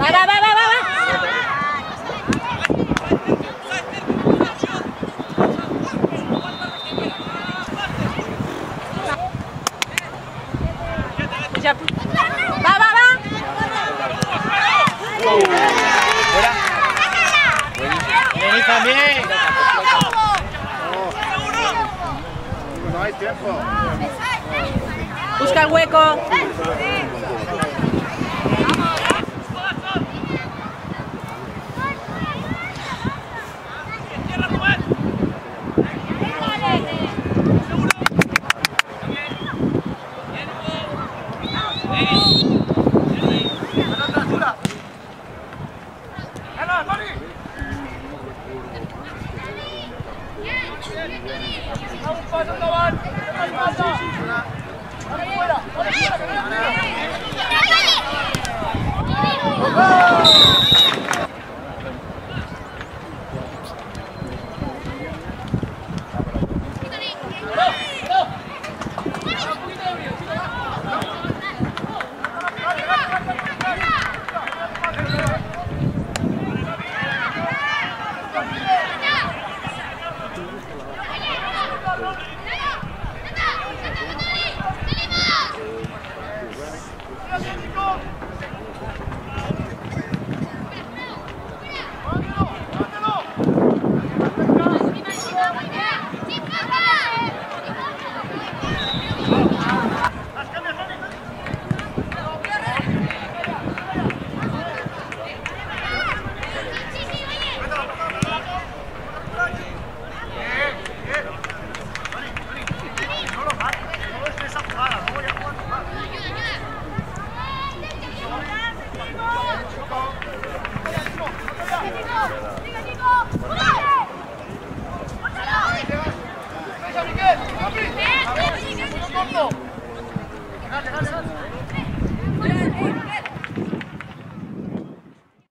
va, va, va, va. Ya. Va, va, va. Go! Dale, dale, dale.